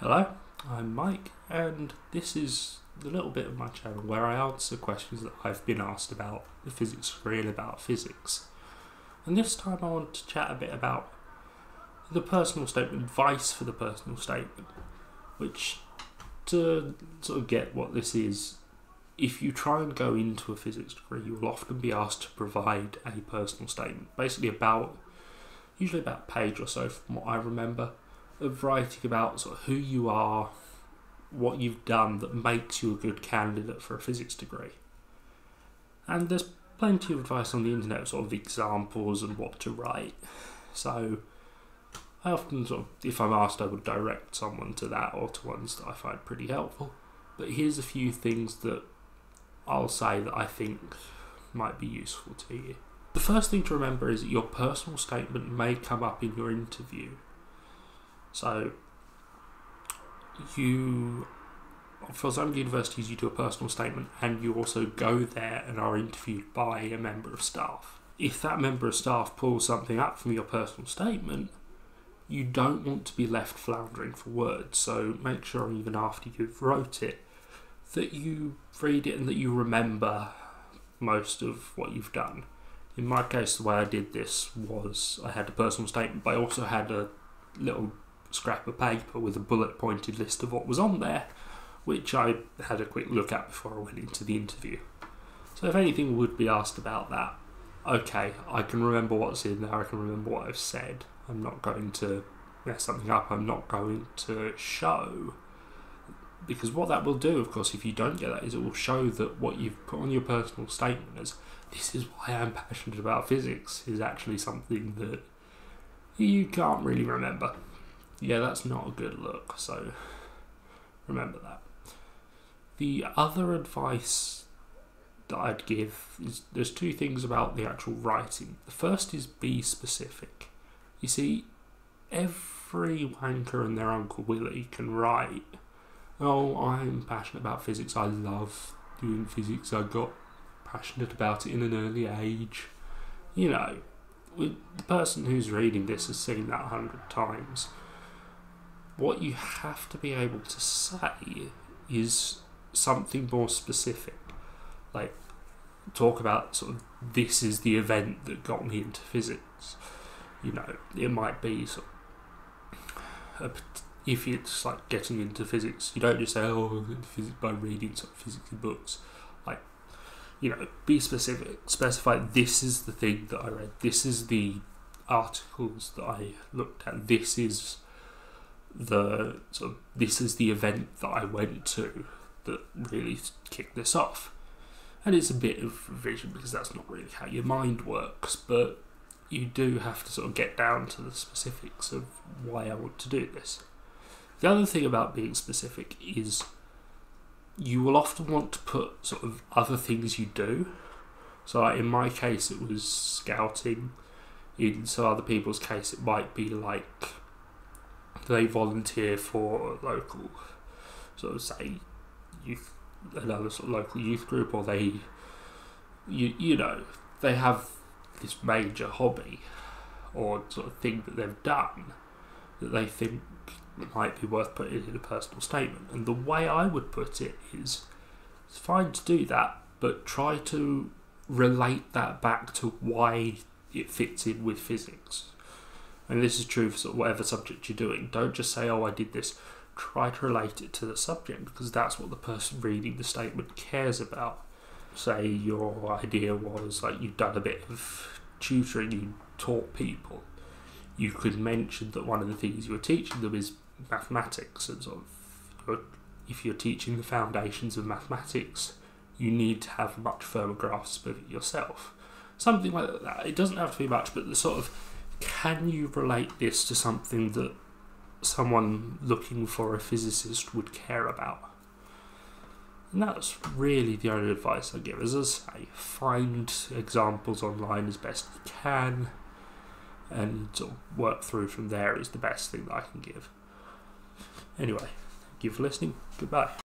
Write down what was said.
Hello, I'm Mike, and this is the little bit of my channel where I answer questions that I've been asked about the physics and about physics. And this time I want to chat a bit about the personal statement, advice for the personal statement, which to sort of get what this is, if you try and go into a physics degree, you will often be asked to provide a personal statement, basically about, usually about a page or so from what I remember of writing about sort of who you are, what you've done that makes you a good candidate for a physics degree. And there's plenty of advice on the internet, sort of examples and what to write. So I often sort of, if I'm asked, I would direct someone to that or to ones that I find pretty helpful. But here's a few things that I'll say that I think might be useful to you. The first thing to remember is that your personal statement may come up in your interview. So you for some universities you do a personal statement and you also go there and are interviewed by a member of staff. If that member of staff pulls something up from your personal statement, you don't want to be left floundering for words. So make sure even after you've wrote it that you read it and that you remember most of what you've done. In my case, the way I did this was I had a personal statement, but I also had a little scrap of paper with a bullet pointed list of what was on there, which I had a quick look at before I went into the interview. So if anything would be asked about that, okay, I can remember what's in there, I can remember what I've said. I'm not going to mess something up, I'm not going to show. Because what that will do, of course, if you don't get that, is it will show that what you've put on your personal statement as this is why I'm passionate about physics is actually something that you can't really remember yeah, that's not a good look. So remember that. The other advice that I'd give is there's two things about the actual writing. The first is be specific. You see, every wanker and their Uncle Willie can write, Oh, I'm passionate about physics. I love doing physics. I got passionate about it in an early age. You know, the person who's reading this has seen that a hundred times what you have to be able to say is something more specific. Like, talk about sort of this is the event that got me into physics. You know, it might be sort of, a, if it's like getting into physics, you don't just say, oh, physics by reading sort of physics books. Like, you know, be specific. Specify this is the thing that I read. This is the articles that I looked at. This is the sort of this is the event that I went to that really kicked this off. And it's a bit of revision because that's not really how your mind works, but you do have to sort of get down to the specifics of why I want to do this. The other thing about being specific is you will often want to put sort of other things you do. So, in my case, it was scouting. In some other people's case, it might be like they volunteer for local sort of say youth another sort of local youth group or they you you know they have this major hobby or sort of thing that they've done that they think might be worth putting in a personal statement. And the way I would put it is it's fine to do that but try to relate that back to why it fits in with physics and this is true for sort of whatever subject you're doing. Don't just say, "Oh, I did this." Try to relate it to the subject because that's what the person reading the statement cares about. Say your idea was like you've done a bit of tutoring, you taught people. You could mention that one of the things you were teaching them is mathematics, and sort of if you're teaching the foundations of mathematics, you need to have a much firmer grasp of it yourself. Something like that. It doesn't have to be much, but the sort of can you relate this to something that someone looking for a physicist would care about? And that's really the only advice I give. As I say, find examples online as best you can and work through from there is the best thing that I can give. Anyway, thank you for listening. Goodbye.